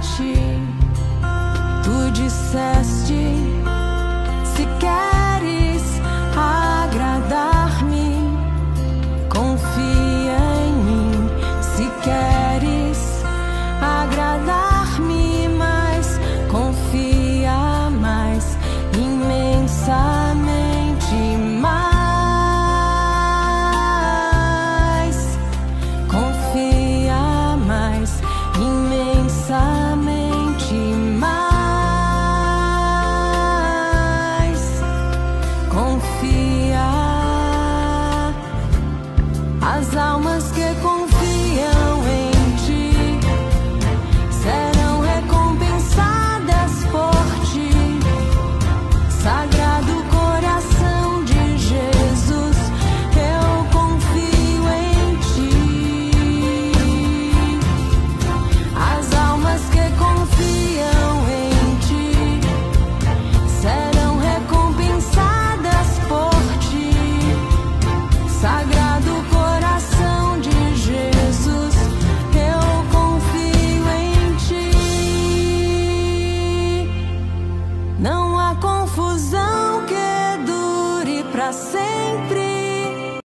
ti, tu disseste. Para sempre.